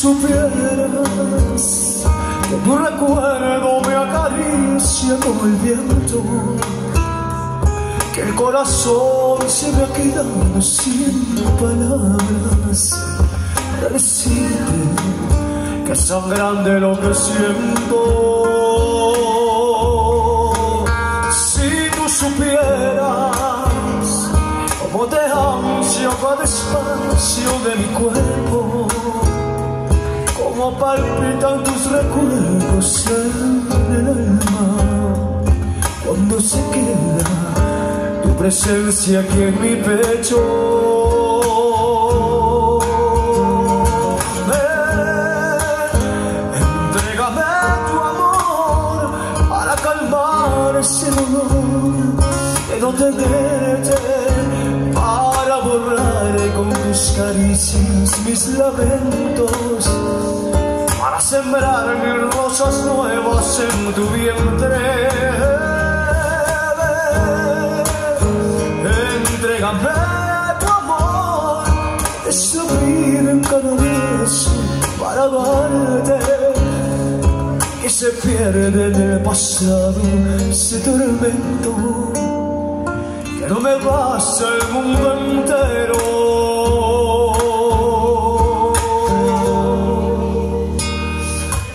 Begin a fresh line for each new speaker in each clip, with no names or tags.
supieras que tu recuerdo me acaricia como el viento, que el corazón se me ha quedado sin palabras. Decirte que es tan grande lo que siento. Si tú supieras cómo te ansio cada espacio de mi cuerpo, palpitan tus recuerdos en el alma cuando se queda tu presencia aquí en mi pecho. Entrégame tu amor para calmar ese dolor de no tenerte para borrar con tus caricias mis lamentos sembrar mil rosas nuevas en tu vientre. Entrégame tu amor, en cada beso para darte que se pierde en el pasado ese tormento que no me basta el mundo entero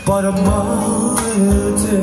para amarte.